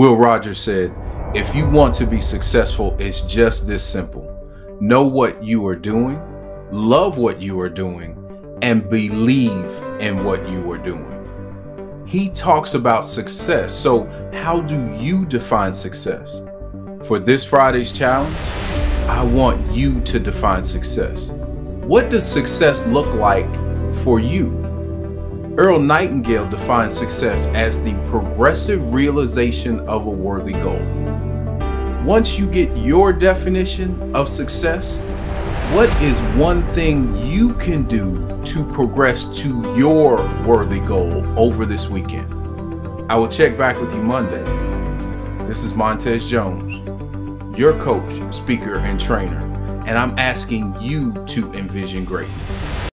Will Rogers said, If you want to be successful, it's just this simple know what you are doing, love what you are doing, and believe in what you are doing. He talks about success. So, how do you define success? For this Friday's challenge, I want you to define success. What does success look like for you? Earl Nightingale defines success as the progressive realization of a worthy goal. Once you get your definition of success, what is one thing you can do to progress to your worthy goal over this weekend? I will check back with you Monday. This is Montez Jones, your coach, speaker, and trainer, and I'm asking you to envision greatness.